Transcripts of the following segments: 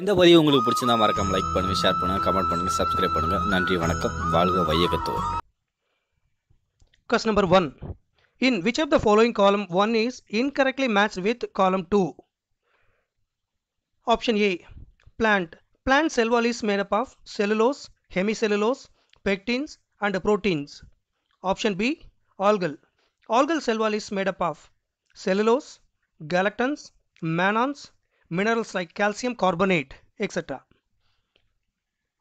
இந்த பதிவு உங்களுக்கு பிடிச்சிருந்தா மறக்காம லைக் பண்ணுங்க ஷேர் பண்ணுங்க கமெண்ட் பண்ணுங்க சப்ஸ்கிரைப் பண்ணுங்க நன்றி வணக்கம் வாழ்க வையகத்தோர் Question number 1. In which of the following column 1 is incorrectly matched with column 2? Option A. Plant. Plant cell wall is made up of cellulose, hemicellulose, pectins and proteins. Option B. Algal. Algal cell wall is made up of cellulose, galactans, mannans, minerals like calcium carbonate, etc.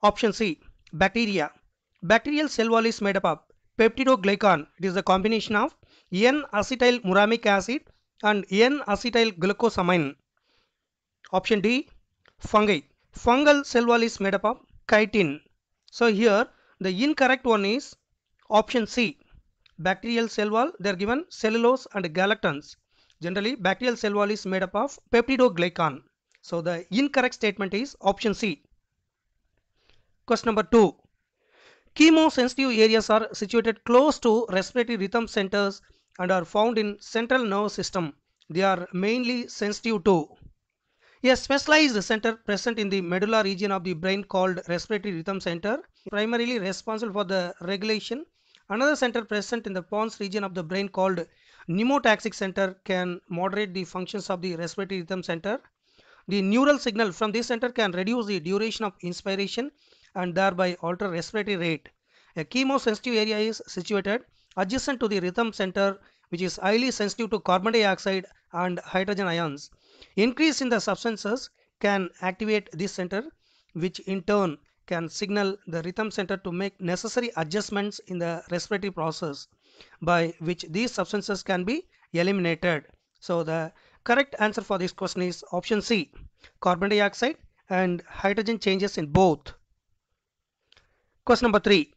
Option C. Bacteria. Bacterial cell wall is made up of peptidoglycan. It is a combination of N-acetyl muramic acid and N-acetyl glucosamine. Option D. Fungi. Fungal cell wall is made up of chitin. So here the incorrect one is option C. Bacterial cell wall they are given cellulose and galactans. Generally bacterial cell wall is made up of peptidoglycan. So the incorrect statement is option C. Question number 2. Chemosensitive areas are situated close to respiratory rhythm centers and are found in central nervous system. They are mainly sensitive to a specialized center present in the medulla region of the brain called respiratory rhythm center, primarily responsible for the regulation. Another center present in the pons region of the brain called pneumotaxic center can moderate the functions of the respiratory rhythm center. The neural signal from this center can reduce the duration of inspiration and thereby alter respiratory rate. A chemosensitive area is situated adjacent to the rhythm center which is highly sensitive to carbon dioxide and hydrogen ions. Increase in the substances can activate this center which in turn can signal the rhythm center to make necessary adjustments in the respiratory process by which these substances can be eliminated. So the correct answer for this question is option C carbon dioxide and hydrogen changes in both. Question number 3.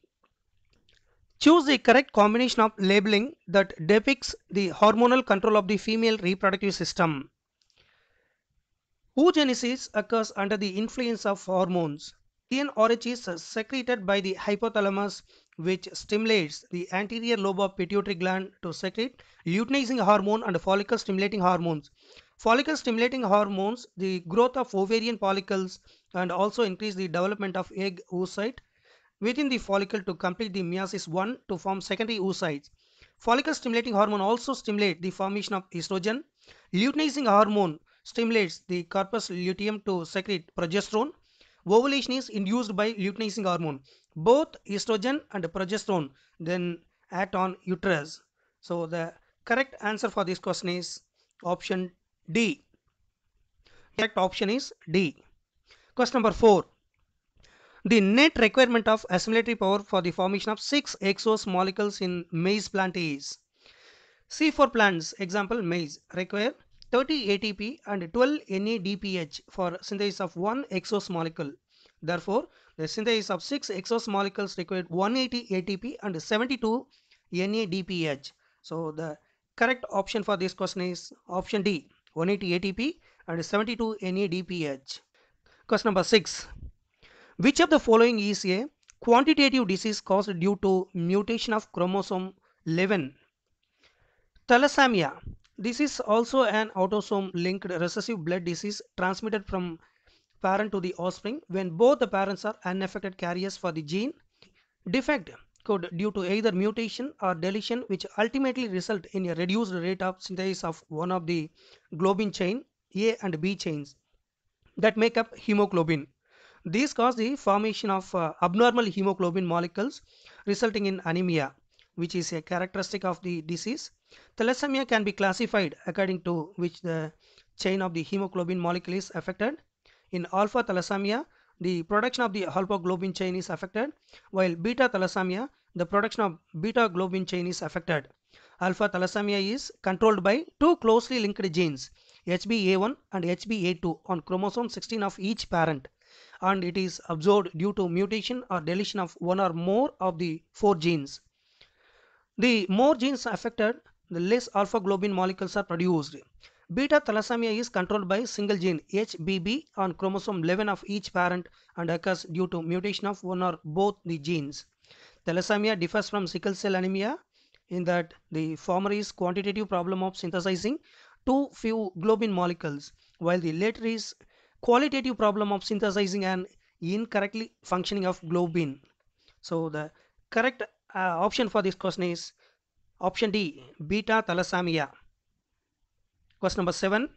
Choose the correct combination of labeling that depicts the hormonal control of the female reproductive system. Oogenesis occurs under the influence of hormones. GnRH is secreted by the hypothalamus which stimulates the anterior lobe of pituitary gland to secrete luteinizing hormone and follicle stimulating hormones. Follicle stimulating hormones, the growth of ovarian follicles and also increase the development of egg oocyte within the follicle to complete the meiosis 1 to form secondary oocytes. Follicle stimulating hormone also stimulate the formation of estrogen. Luteinizing hormone stimulates the corpus luteum to secrete progesterone. Ovulation is induced by luteinizing hormone. Both estrogen and progesterone then act on uterus. So the correct answer for this question is option D. Correct option is D. Question number 4. The net requirement of assimilatory power for the formation of 6 hexose molecules in maize plant is C4 plants, example maize, require 30 ATP and 12 NADPH for synthesis of one hexose molecule. Therefore, the synthesis of 6 hexose molecules required 180 ATP and 72 NADPH. So, the correct option for this question is option D 180 ATP and 72 NADPH. Question number 6. Which of the following is a quantitative disease caused due to mutation of chromosome 11? Thalassemia. This is also an autosome linked recessive blood disease transmitted from parent to the offspring when both the parents are unaffected carriers for the gene. Defect could due to either mutation or deletion which ultimately result in a reduced rate of synthesis of one of the globin chain A and B chains that make up hemoglobin. These cause the formation of uh, abnormal hemoglobin molecules resulting in anemia which is a characteristic of the disease. Thalassemia can be classified according to which the chain of the hemoglobin molecule is affected. In alpha thalassemia, the production of the alpha globin chain is affected, while beta thalassemia, the production of beta globin chain is affected. Alpha thalassemia is controlled by two closely linked genes, HbA1 and HbA2 on chromosome 16 of each parent and it is absorbed due to mutation or deletion of one or more of the four genes. The more genes affected, the less alpha globin molecules are produced. Beta thalassemia is controlled by single gene HBB on chromosome 11 of each parent and occurs due to mutation of one or both the genes. Thalassemia differs from sickle cell anemia in that the former is quantitative problem of synthesizing too few globin molecules while the latter is qualitative problem of synthesizing an incorrectly functioning of globin. So the correct Uh, option for this question is option D, beta thalassemia. Question number 7.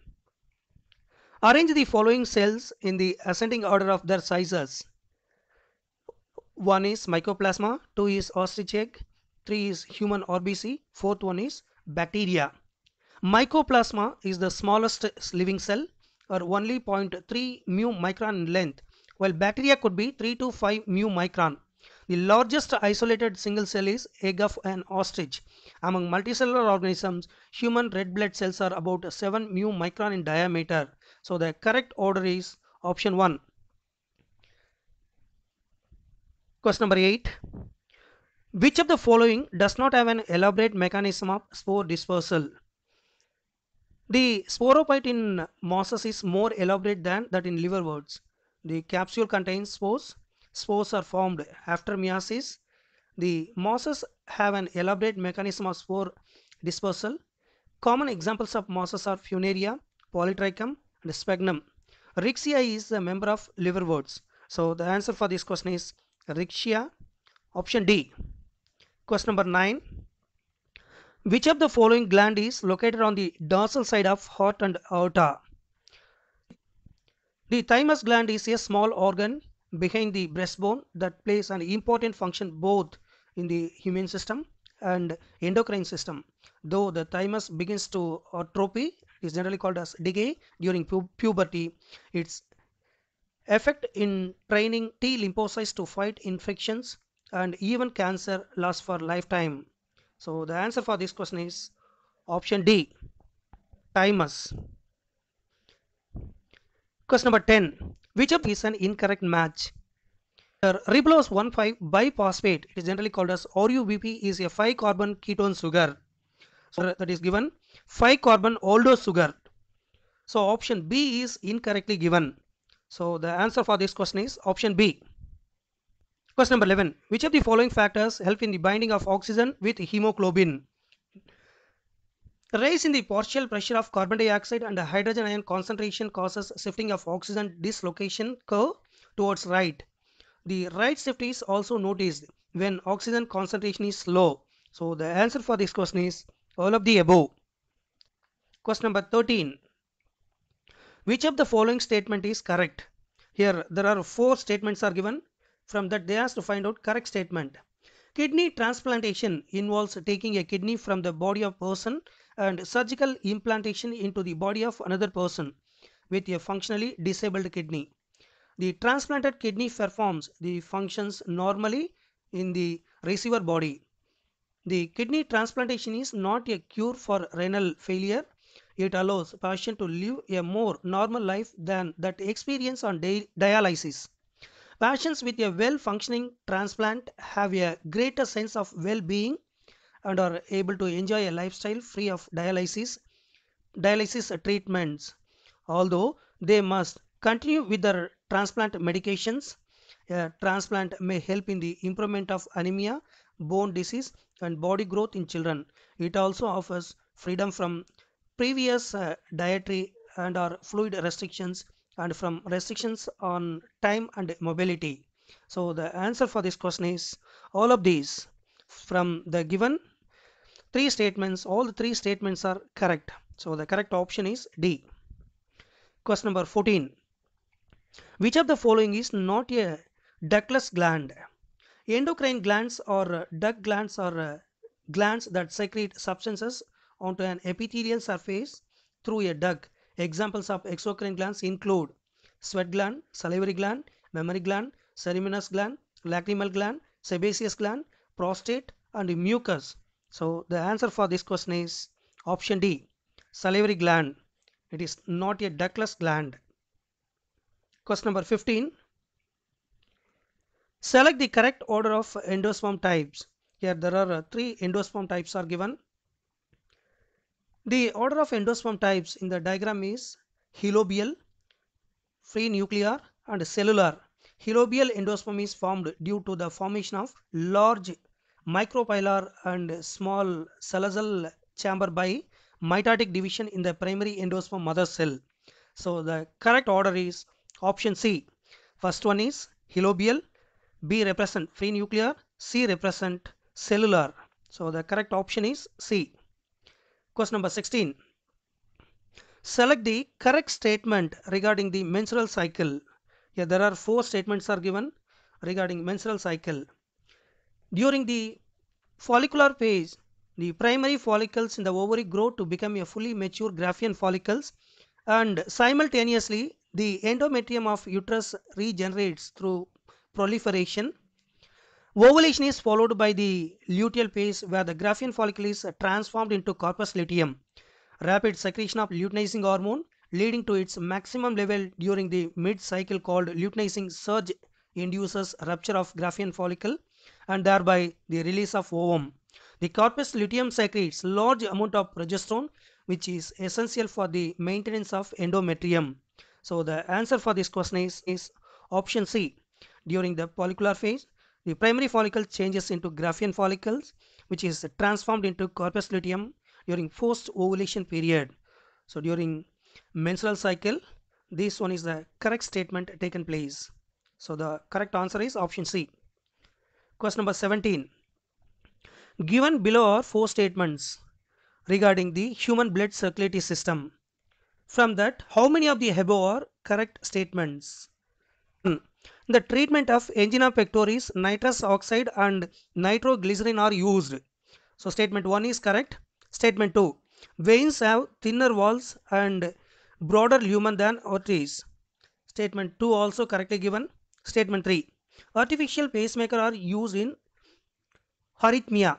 Arrange the following cells in the ascending order of their sizes. 1 is mycoplasma, 2 is ostrich egg, 3 is human RBC, 4th one is bacteria. Mycoplasma is the smallest living cell or only 0.3 mu micron in length while bacteria could be 3 to 5 mu micron. The largest isolated single cell is egg of an ostrich. Among multicellular organisms, human red blood cells are about 7 mu micron in diameter. So the correct order is option 1. Question number 8. Which of the following does not have an elaborate mechanism of spore dispersal? The sporophyte in mosses is more elaborate than that in liverworts. The capsule contains spores. Spores are formed after meiosis. The mosses have an elaborate mechanism of spore dispersal. Common examples of mosses are Funaria, Polytrichum and Sphagnum. Riccia is a member of liverworts. So the answer for this question is Riccia. Option D. Question number 9. Which of the following gland is located on the dorsal side of heart and aorta? The thymus gland is a small organ behind the breastbone that plays an important function both in the immune system and endocrine system. Though the thymus begins to atrophy, is generally called as decay during pu puberty. Its effect in training T lymphocytes to fight infections and even cancer lasts for lifetime. So the answer for this question is option D, thymus. Question number 10. Which of these is an incorrect match? The ribulose 1,5 biphosphate, it is generally called as RUBP, is a 5 carbon ketone sugar. So that is given 5 carbon aldose sugar. So option B is incorrectly given. So the answer for this question is option B. Question number 11. Which of the following factors help in the binding of oxygen with hemoglobin? Rise in the partial pressure of carbon dioxide and the hydrogen ion concentration causes shifting of oxygen dissociation curve towards right. The right shift is also noticed when oxygen concentration is low. So the answer for this question is all of the above. Question number 13. Which of the following statement is correct? Here there are four statements are given. From that they asked to find out correct statement. Kidney transplantation involves taking a kidney from the body of person and surgical implantation into the body of another person with a functionally disabled kidney. The transplanted kidney performs the functions normally in the receiver body. The kidney transplantation is not a cure for renal failure. It allows patient to live a more normal life than that experience on di dialysis. Patients with a well functioning transplant have a greater sense of well being and are able to enjoy a lifestyle free of dialysis, dialysis treatments. Although they must continue with their transplant medications, a transplant may help in the improvement of anemia, bone disease, and body growth in children. It also offers freedom from previous uh, dietary and or fluid restrictions and from restrictions on time and mobility. So the answer for this question is all of these from the given three statements all the three statements are correct. So the correct option is D. Question number 14. Which of the following is not a ductless gland? Endocrine glands or uh, duct glands are uh, glands that secrete substances onto an epithelial surface through a duct. Examples of exocrine glands include sweat gland, salivary gland, mammary gland, ceruminous gland, lacrimal gland, sebaceous gland, prostate and mucus. So the answer for this question is option D, salivary gland. It is not a ductless gland. Question number 15. Select the correct order of endosperm types. Here there are uh, three endosperm types are given. The order of endosperm types in the diagram is helobial, free nuclear and cellular. Helobial endosperm is formed due to the formation of large micropylar and small chalazal chamber by mitotic division in the primary endosperm mother cell. So the correct order is Option C. First one is helobial, B represent free nuclear, C represent cellular. So the correct option is C. Question number 16. Select the correct statement regarding the menstrual cycle. Here there are four statements are given regarding menstrual cycle. During the follicular phase, the primary follicles in the ovary grow to become a fully mature Graafian follicles and simultaneously the endometrium of uterus regenerates through proliferation. Ovulation is followed by the luteal phase where the Graafian follicle is transformed into corpus luteum. Rapid secretion of luteinizing hormone leading to its maximum level during the mid-cycle called luteinizing surge induces rupture of Graafian follicle and thereby the release of ovum. The corpus luteum secretes large amount of progesterone which is essential for the maintenance of endometrium. So the answer for this question is, is option C. During the follicular phase, the primary follicle changes into Graafian follicles which is transformed into corpus luteum during post ovulation period. So during menstrual cycle, this one is the correct statement taken place. So the correct answer is option C. Question number 17. Given below are four statements regarding the human blood circulatory system. From that, how many of the above are correct statements? Hmm. The treatment of angina pectoris, nitrous oxide and nitroglycerin are used. So statement 1 is correct. Statement 2. Veins have thinner walls and broader lumen than arteries. Statement 2 also correctly given. Statement 3. Artificial pacemaker are used in arrhythmia.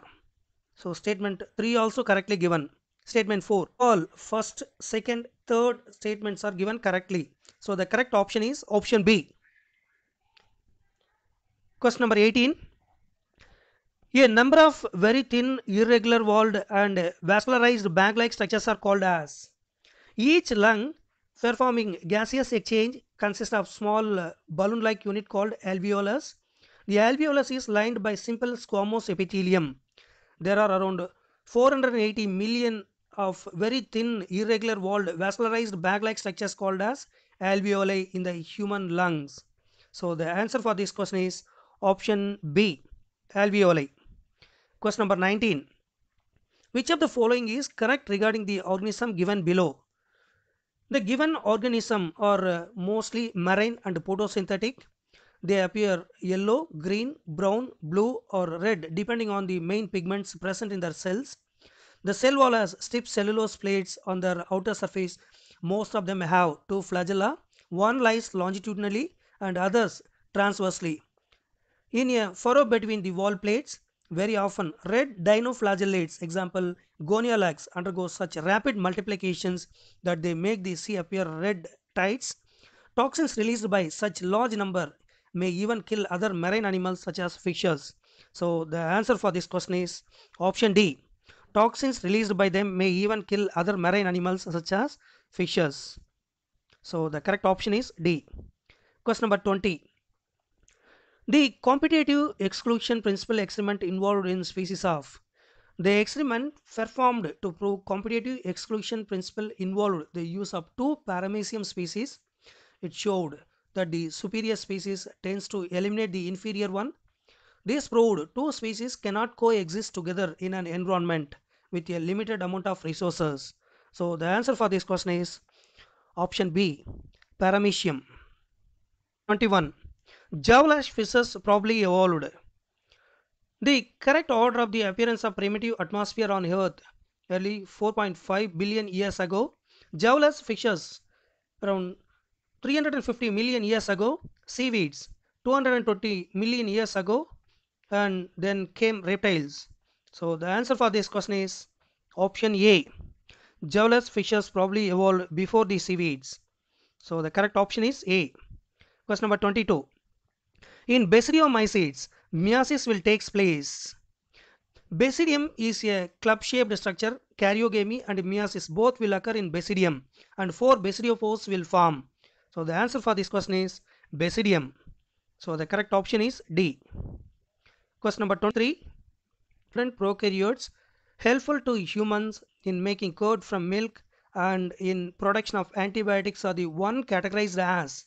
So statement 3 also correctly given. Statement 4. All first, second, third statements are given correctly. So the correct option is option B. Question number 18. A number of very thin, irregular walled and vascularized bag-like structures are called as. Each lung performing gaseous exchange consists of small uh, balloon-like unit called alveolus. The alveolus is lined by simple squamous epithelium. There are around 480 million of very thin, irregular walled, vascularized bag-like structures called as alveoli in the human lungs. So the answer for this question is option B, alveoli. Question number 19. Which of the following is correct regarding the organism given below? The given organism are uh, mostly marine and photosynthetic. They appear yellow, green, brown, blue or red depending on the main pigments present in their cells. The cell wall has stiff cellulose plates on their outer surface. Most of them have two flagella. One lies longitudinally and others transversely. In a furrow between the wall plates, very often red dinoflagellates, example Gonyaulax, undergo such rapid multiplications that they make the sea appear red tides. Toxins released by such large number may even kill other marine animals such as fishes. So the answer for this question is option D. Toxins released by them may even kill other marine animals such as fishes. So the correct option is D. Question number 20. The competitive exclusion principle experiment involved in species of. The experiment performed to prove competitive exclusion principle involved the use of two paramecium species. It showed that the superior species tends to eliminate the inferior one. This proved two species cannot coexist together in an environment with a limited amount of resources. So the answer for this question is option B, paramecium. 21. Jawless fishes probably evolved. The correct order of the appearance of primitive atmosphere on Earth early 4.5 billion years ago, Jawless fishes around 350 million years ago, seaweeds 220 million years ago, and then came reptiles. So the answer for this question is option A. Jawless fishes probably evolved before the seaweeds. So the correct option is A. Question number 22. In basidiomycetes, meiosis will take place. Basidium is a club-shaped structure. Karyogamy and meiosis both will occur in basidium and four basidiospores will form. So the answer for this question is basidium. So the correct option is D. Question number 23. Different prokaryotes helpful to humans in making curd from milk and in production of antibiotics are the one categorized as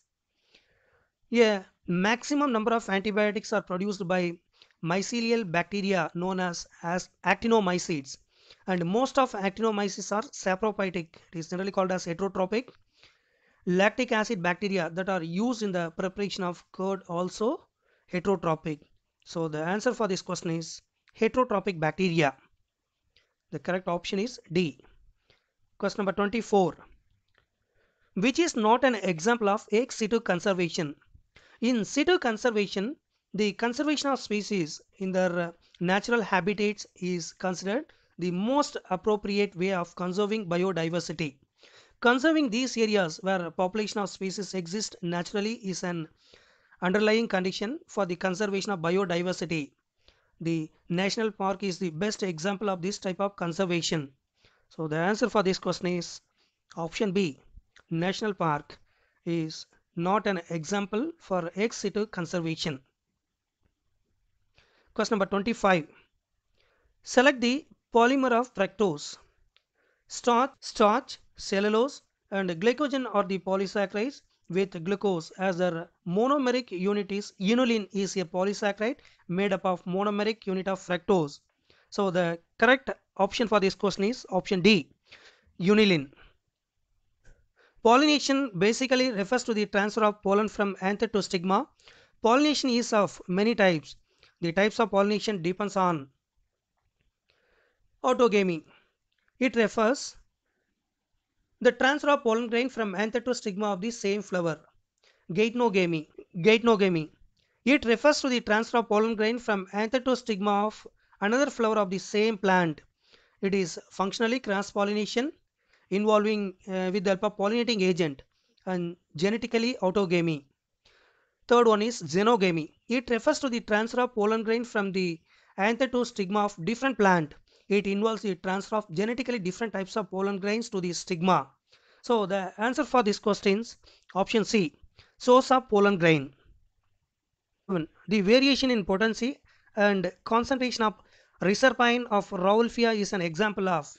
A maximum number of antibiotics are produced by mycelial bacteria known as, as actinomycetes and most of actinomycetes are saprophytic. It is generally called as heterotrophic. Lactic acid bacteria that are used in the preparation of curd also heterotrophic. So the answer for this question is heterotrophic bacteria. The correct option is D. Question number 24. Which is not an example of ex situ conservation? In situ conservation, the conservation of species in their uh, natural habitats is considered the most appropriate way of conserving biodiversity. Conserving these areas where population of species exist naturally is an underlying condition for the conservation of biodiversity. The national park is the best example of this type of conservation. So the answer for this question is option B. National park is not an example for ex situ conservation. Question number 25. Select the polymer of fructose. Starch, starch, cellulose and glycogen are the polysaccharides with glucose as their monomeric unit is inulin is a polysaccharide made up of monomeric unit of fructose. So the correct option for this question is option D, inulin. Pollination basically refers to the transfer of pollen from anther to stigma. Pollination is of many types. The types of pollination depends on autogamy. It refers the transfer of pollen grain from anther to stigma of the same flower. Geitonogamy. Geitonogamy. It refers to the transfer of pollen grain from anther to stigma of another flower of the same plant. It is functionally cross pollination involving uh, with the help of pollinating agent and genetically autogamy. Third one is xenogamy. It refers to the transfer of pollen grain from the anther to stigma of different plant. It involves the transfer of genetically different types of pollen grains to the stigma. So the answer for these questions option C source of pollen grain. The variation in potency and concentration of reserpine of Rauwolfia is an example of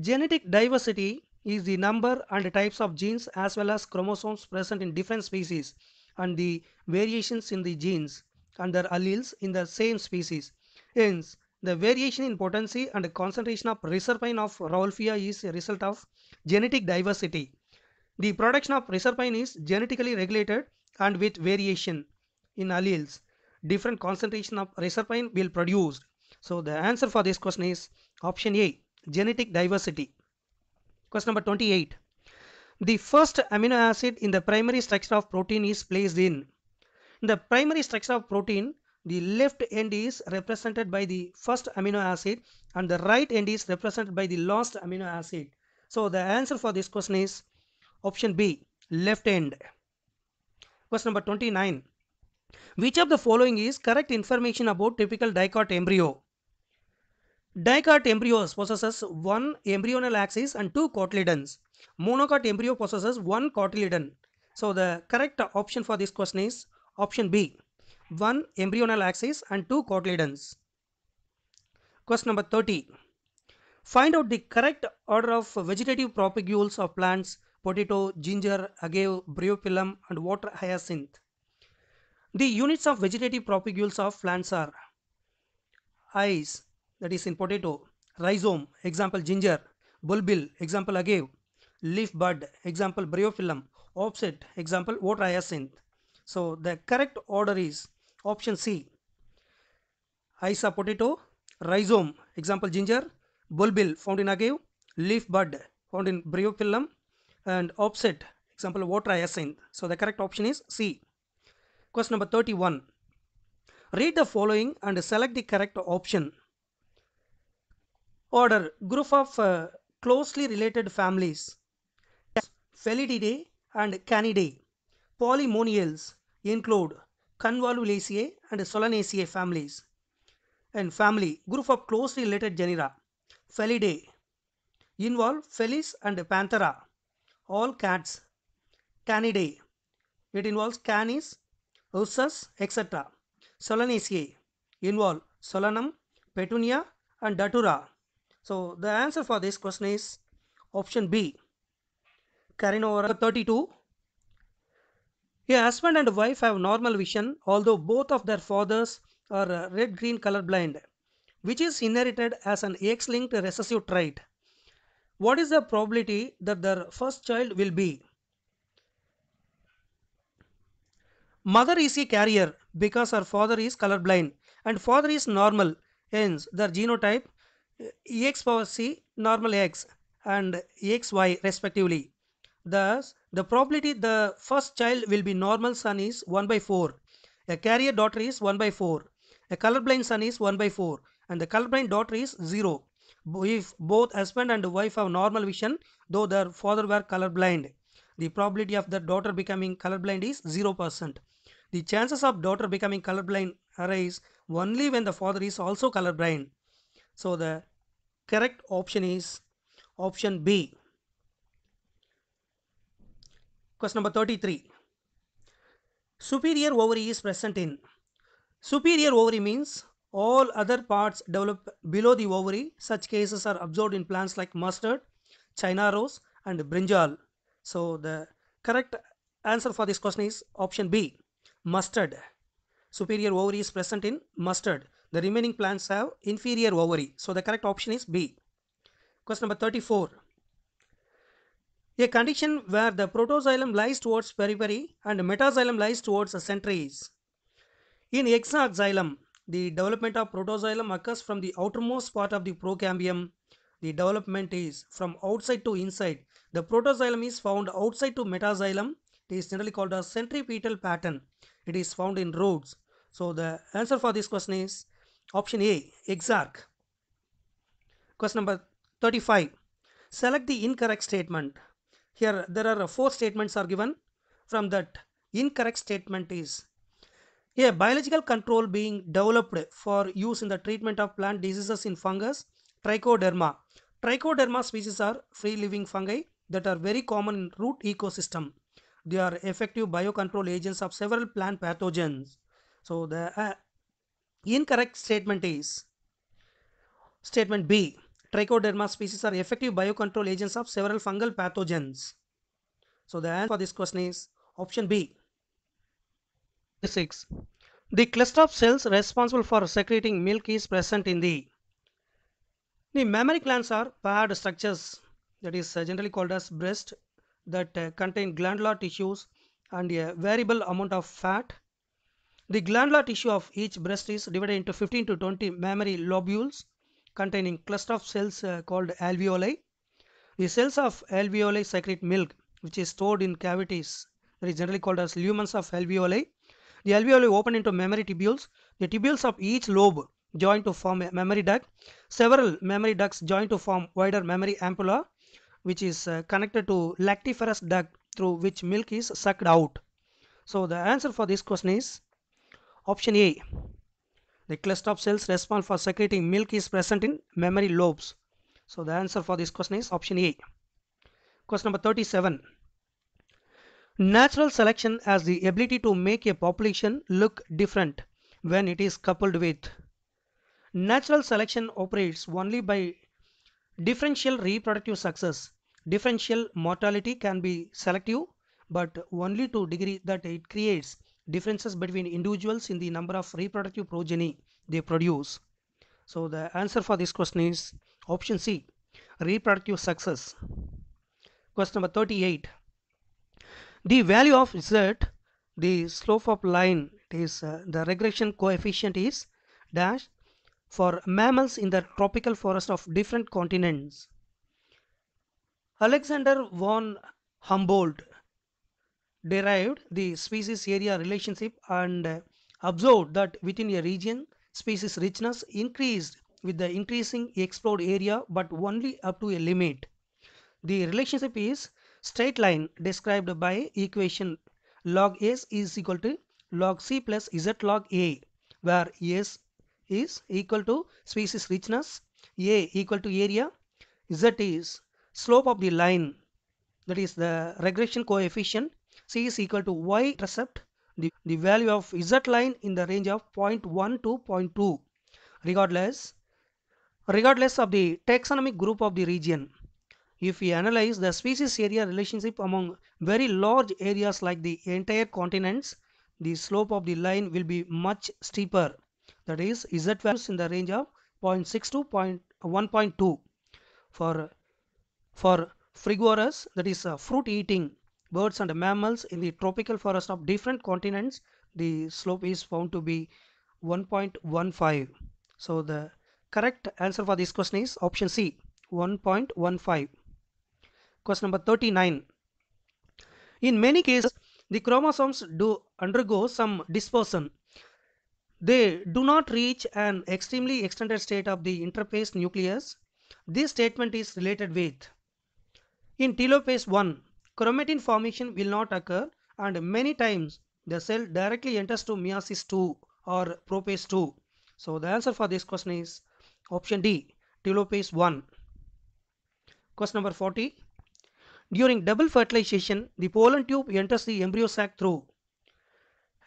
genetic diversity is the number and types of genes as well as chromosomes present in different species and the variations in the genes and their alleles in the same species. Hence, the variation in potency and concentration of reserpine of Rauwolfia is a result of genetic diversity. The production of reserpine is genetically regulated and with variation in alleles. Different concentration of reserpine will be produced. So the answer for this question is option A, genetic diversity. Question number 28. The first amino acid in the primary structure of protein is placed in. In the primary structure of protein, the left end is represented by the first amino acid and the right end is represented by the last amino acid. So the answer for this question is option B, left end. Question number 29. Which of the following is correct information about typical dicot embryo? Dicot embryos possesses one embryonal axis and two cotyledons. Monocot embryo possesses one cotyledon. So the correct option for this question is option B, one embryonal axis and two cotyledons. Question number 30. Find out the correct order of vegetative propagules of plants potato, ginger, agave, bryophyllum and water hyacinth. The units of vegetative propagules of plants are eyes that is in potato, rhizome example ginger, bulbil example agave, leaf bud example bryophyllum, offset example water hyacinth. So the correct order is option C. Of potato, rhizome example ginger, bulbil found in agave, leaf bud found in bryophyllum and offset example water hyacinth. So the correct option is C. Question number 31. Read the following and select the correct option. Order group of uh, closely related families Felidae and Canidae. Polemoniales include Convolvulaceae and Solanaceae families. And family group of closely related genera Felidae involve Felis and Panthera, all cats. Canidae it involves Canis, Ursus, etc. Solanaceae involve Solanum, Petunia and Datura. So the answer for this question is option B. Carrying over 32. A husband and wife have normal vision, although both of their fathers are uh, red green color blind which is inherited as an X linked recessive trait. What is the probability that their first child will be? Mother is a carrier because her father is colorblind and father is normal, hence their genotype uh, X power C normal X and XY respectively. Thus, the probability the first child will be normal son is 1 by 4. A carrier daughter is 1 by 4. A colorblind son is 1 by 4. And the colorblind daughter is 0. If both husband and wife have normal vision, though their father were colorblind, the probability of the daughter becoming colorblind is 0%. The chances of daughter becoming colorblind arise only when the father is also colorblind. So the correct option is option B. Question number 33. Superior ovary is present in. Superior ovary means all other parts develop below the ovary. Such cases are observed in plants like mustard, china rose and brinjal. So the correct answer for this question is option B. Mustard. Superior ovary is present in mustard. The remaining plants have inferior ovary. So the correct option is B. Question number 34. A condition where the protoxylem lies towards periphery and metaxylem lies towards the centries. In exoxylem, the development of protoxylem occurs from the outermost part of the procambium. The development is from outside to inside. The protoxylem is found outside to metaxylem. It is generally called a centripetal pattern. It is found in roots. So the answer for this question is option A, exarch. Question number 35. Select the incorrect statement. Here there are four statements are given. From that incorrect statement is a biological control being developed for use in the treatment of plant diseases in fungus trichoderma. Trichoderma species are free living fungi that are very common in root ecosystem. They are effective biocontrol agents of several plant pathogens. So the uh, incorrect statement is statement B. Trichoderma species are effective biocontrol agents of several fungal pathogens. So the answer for this question is option B. 6. The cluster of cells responsible for secreting milk is present in the the mammary glands are paired structures that is uh, generally called as breast that uh, contain glandular tissues and a variable amount of fat. The glandular tissue of each breast is divided into 15 to 20 mammary lobules containing cluster of cells uh, called alveoli. The cells of alveoli secrete milk which is stored in cavities that is generally called as lumens of alveoli. The alveoli open into mammary tubules. The tubules of each lobe join to form a mammary duct. Several mammary ducts join to form wider mammary ampulla which is uh, connected to lactiferous duct through which milk is sucked out. So the answer for this question is option A. The cluster of cells responsible for secreting milk is present in mammary lobes. So the answer for this question is option A. Question number 37. Natural selection has the ability to make a population look different when it is coupled with. Natural selection operates only by differential reproductive success. Differential mortality can be selective but only to degree that it creates differences between individuals in the number of reproductive progeny they produce. So the answer for this question is option C reproductive success. Question number 38 the value of z the slope of line is uh, the regression coefficient is dash for mammals in the tropical forest of different continents alexander von humboldt derived the species area relationship and observed that within a region species richness increased with the increasing explored area but only up to a limit. The relationship is straight line described by equation log s is equal to log c plus z log a where s is equal to species richness a equal to area z is slope of the line. That is the regression coefficient c is equal to y intercept the, the value of z line in the range of 0.1 to 0.2 regardless regardless of the taxonomic group of the region if we analyze the species area relationship among very large areas like the entire continents, the slope of the line will be much steeper. That is, z values in the range of 0.6 to 1.2 for for frugivores that is uh, fruit eating birds and mammals in the tropical forest of different continents the slope is found to be 1.15 so the correct answer for this question is option c 1.15 question number 39 in many cases the chromosomes do undergo some dispersion. They do not reach an extremely extended state of the interphase nucleus. This statement is related with in telophase 1, chromatin formation will not occur and many times the cell directly enters to meiosis 2 or prophase 2. So the answer for this question is option D, telophase 1. Question number 40. During double fertilization, the pollen tube enters the embryo sac through.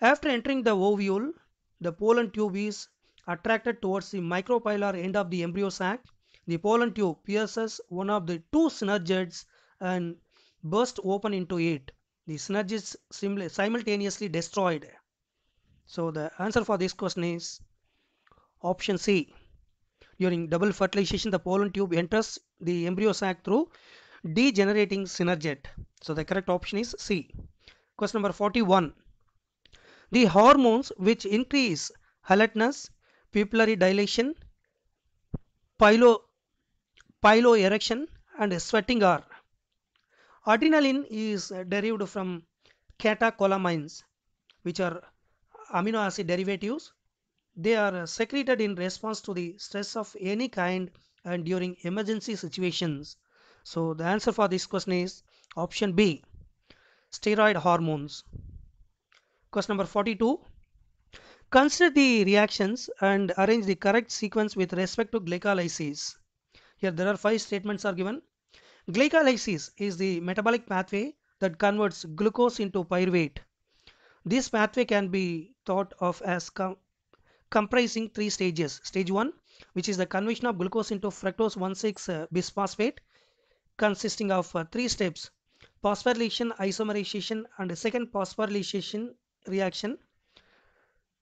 After entering the ovule, the pollen tube is attracted towards the micropylar end of the embryo sac. The pollen tube pierces one of the two synergids and burst open into it. The synergids simultaneously destroyed. So the answer for this question is option C. During double fertilization, the pollen tube enters the embryo sac through degenerating synergid. So the correct option is C. Question number 41. The hormones which increase alertness, pupillary dilation, pylo, piloerection and sweating are Adrenaline is derived from catecholamines, which are amino acid derivatives. They are secreted in response to the stress of any kind and during emergency situations. So the answer for this question is option B, steroid hormones. Question number 42. Consider the reactions and arrange the correct sequence with respect to glycolysis. Here there are five statements are given. Glycolysis is the metabolic pathway that converts glucose into pyruvate. This pathway can be thought of as com comprising three stages. Stage 1 which is the conversion of glucose into fructose 1,6 uh, consisting of uh, three steps phosphorylation, isomerization and second phosphorylation reaction.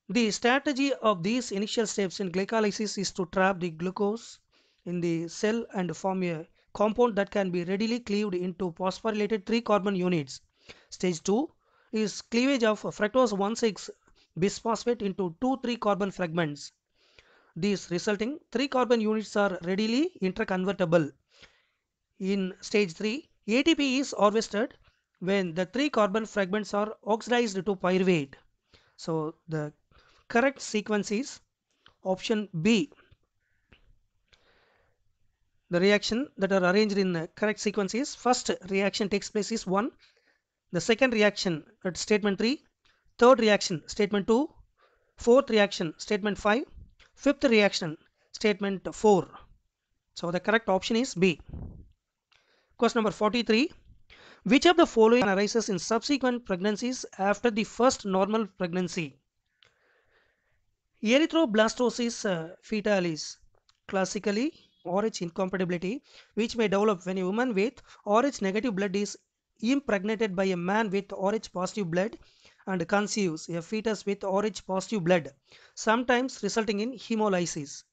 The strategy of these initial steps in glycolysis is to trap the glucose in the cell and form a compound that can be readily cleaved into phosphorylated 3 carbon units. Stage 2 is cleavage of fructose 1,6 bisphosphate into 2 3 carbon fragments. These resulting 3 carbon units are readily interconvertible. In stage 3, ATP is harvested when the 3 carbon fragments are oxidized to pyruvate. So the correct sequence is option B the reaction that are arranged in the correct sequence is first reaction takes place is 1 the second reaction at statement 3 third reaction statement 2 fourth reaction statement 5 fifth reaction statement 4 so the correct option is b. Question number 43 which of the following arises in subsequent pregnancies after the first normal pregnancy? Erythroblastosis uh, fetalis. Classically Rh incompatibility which may develop when a woman with Rh negative blood is impregnated by a man with Rh positive blood and conceives a fetus with Rh positive blood, sometimes resulting in hemolysis.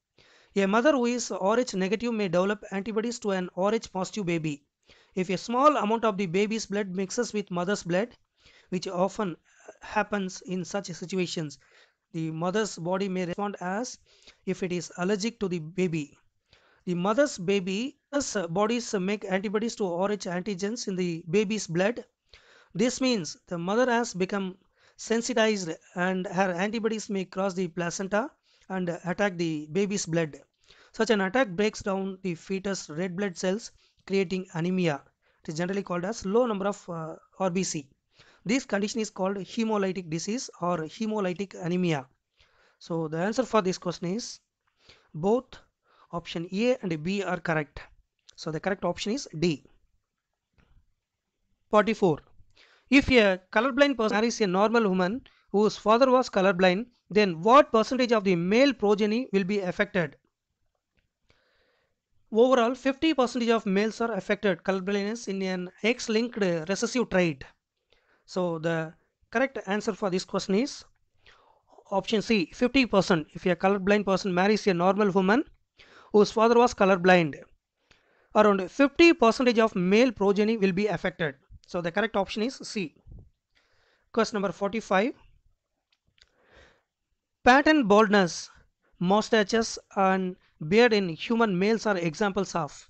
A mother who is Rh negative may develop antibodies to an Rh positive baby. If a small amount of the baby's blood mixes with mother's blood, which often happens in such situations, the mother's body may respond as if it is allergic to the baby. The mother's baby's bodies make antibodies to Rh antigens in the baby's blood. This means the mother has become sensitized and her antibodies may cross the placenta and attack the baby's blood. Such an attack breaks down the fetus red blood cells creating anemia. It is generally called as low number of uh, RBC. This condition is called hemolytic disease or hemolytic anemia. So the answer for this question is both option A and B are correct. So the correct option is D. 44. If a colorblind person marries a normal woman whose father was colorblind, then what percentage of the male progeny will be affected? overall 50% of males are affected colorblindness in an X-linked recessive trait. So the correct answer for this question is option C 50% if a colorblind person marries a normal woman whose father was colorblind. Around 50 percentage of male progeny will be affected. So the correct option is c. Question number 45 pattern baldness mustaches and beard in human males are examples of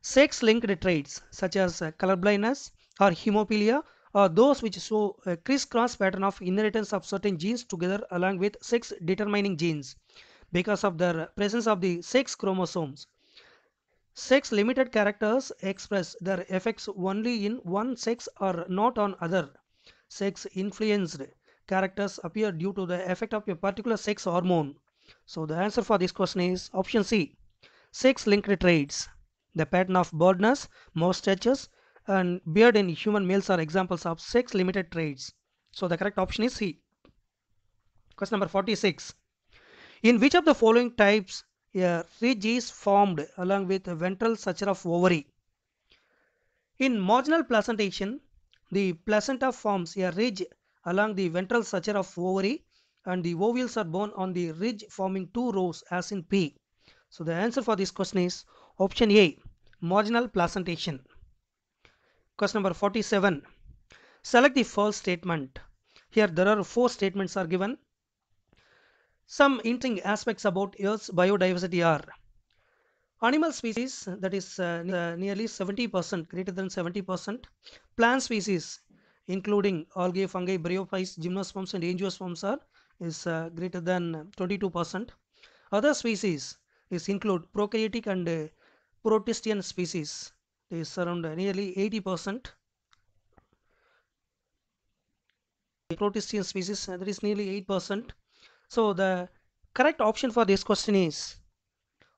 sex linked traits such as colorblindness or hemophilia or those which show a crisscross pattern of inheritance of certain genes together along with sex determining genes because of their presence of the sex chromosomes. Sex limited characters express their effects only in one sex or not on other. Sex influenced characters appear due to the effect of a particular sex hormone. So the answer for this question is option C. Sex linked traits. The pattern of baldness, mustaches, and beard in human males are examples of sex limited traits. So the correct option is C. Question number 46. In which of the following types uh, a ridge is formed along with ventral suture of ovary? In marginal placentation, the placenta forms a ridge along the ventral suture of ovary and the ovules are borne on the ridge forming two rows as in P. So the answer for this question is option A, marginal placentation. Question number 47. Select the false statement. Here there are four statements are given. Some interesting aspects about Earth's biodiversity are animal species that is uh, nearly 70% greater than 70%. Plant species including algae, fungi, bryophytes, gymnosperms and angiosperms are is uh, greater than 22%. Other species is include prokaryotic and uh, protistian species is around uh, nearly 80%. Protistian species uh, that is nearly 8%. So the correct option for this question is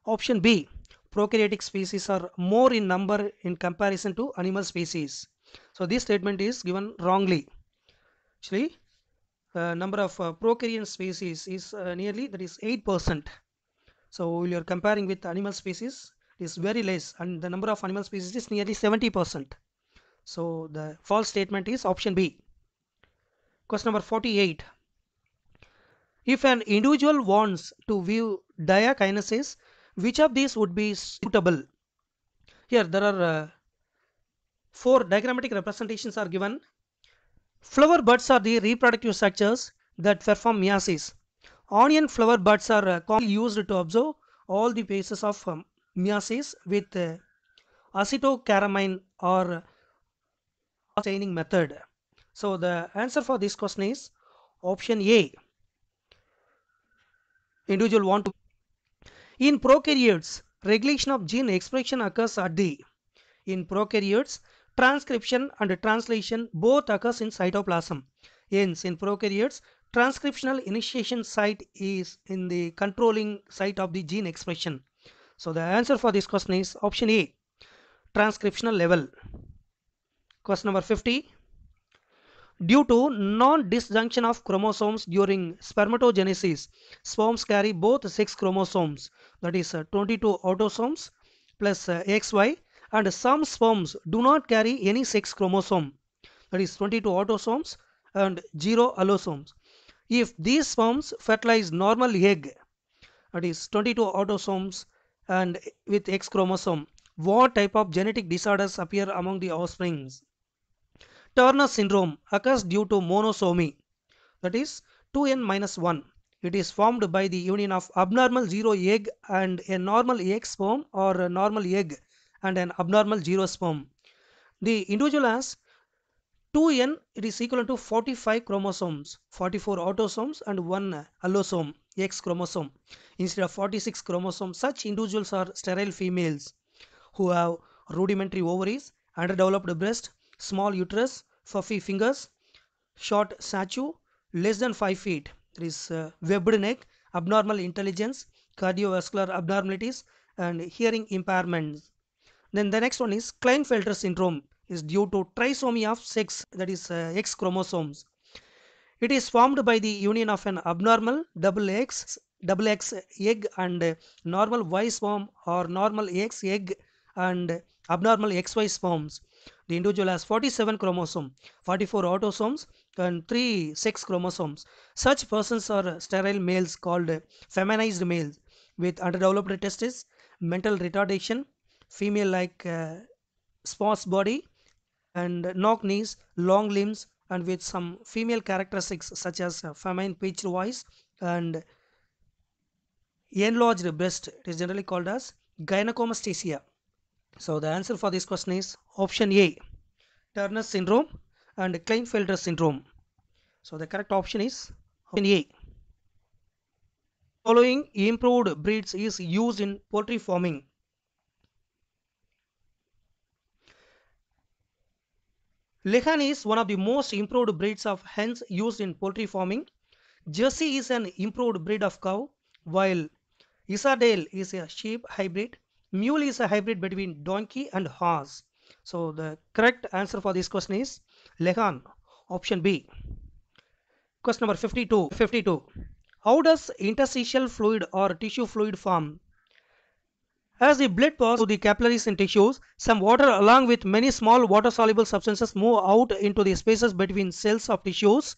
option B. Prokaryotic species are more in number in comparison to animal species. So this statement is given wrongly. Actually, uh, number of uh, prokaryotic species is uh, nearly that is 8%. So when you are comparing with animal species, it is very less and the number of animal species is nearly 70%. So the false statement is option B. Question number 48. If an individual wants to view diakinesis, which of these would be suitable? Here there are uh, four diagrammatic representations are given. Flower buds are the reproductive structures that perform meiosis. Onion flower buds are uh, commonly used to observe all the phases of um, meiosis with uh, acetocarmine or staining method. So the answer for this question is option A. Individual want to. In prokaryotes, regulation of gene expression occurs at the. In prokaryotes, transcription and translation both occurs in cytoplasm. Hence, in prokaryotes, transcriptional initiation site is in the controlling site of the gene expression. So the answer for this question is option A, transcriptional level. Question number 50. Due to non-disjunction of chromosomes during spermatogenesis, sperms carry both sex chromosomes that is uh, 22 autosomes plus uh, XY and some sperms do not carry any sex chromosome that is 22 autosomes and 0 allosomes. If these sperms fertilize normal egg that is 22 autosomes and with X chromosome, what type of genetic disorders appear among the offsprings? Turner syndrome occurs due to monosomy that is 2n minus 1. It is formed by the union of abnormal 0 egg and a normal X sperm or a normal egg and an abnormal 0 sperm. The individual has 2n it is equal to 45 chromosomes, 44 autosomes and 1 allosome X chromosome instead of 46 chromosomes. Such individuals are sterile females who have rudimentary ovaries, underdeveloped breast, small uterus, fluffy fingers, short stature, less than 5 feet. There is uh, webbed neck, abnormal intelligence, cardiovascular abnormalities and hearing impairments. Then the next one is Klinefelter syndrome is due to trisomy of sex that is uh, X chromosomes. It is formed by the union of an abnormal double X double X egg and normal Y sperm or normal X egg and abnormal XY sperms. The individual has 47 chromosomes, 44 autosomes and 3 sex chromosomes. Such persons are sterile males called feminized males with underdeveloped testes, mental retardation, female like uh, sparse body and knock knees, long limbs and with some female characteristics such as feminine pitched voice and enlarged breast. It is generally called as gynecomastia. So the answer for this question is option A, Turner syndrome and Klinefelter syndrome. So the correct option is option A. Following improved breeds is used in poultry farming. Leghorn is one of the most improved breeds of hens used in poultry farming. Jersey is an improved breed of cow, while Hisardale is a sheep hybrid. Mule is a hybrid between donkey and horse. So the correct answer for this question is Leghorn, option B. Question number 52. 52. How does interstitial fluid or tissue fluid form? As the blood passes through the capillaries in tissues, some water along with many small water soluble substances move out into the spaces between cells of tissues,